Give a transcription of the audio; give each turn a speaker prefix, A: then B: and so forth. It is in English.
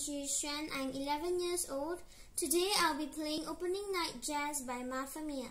A: Chie Xuan. I'm 11 years old. Today I'll be playing Opening Night Jazz by Martha Mia.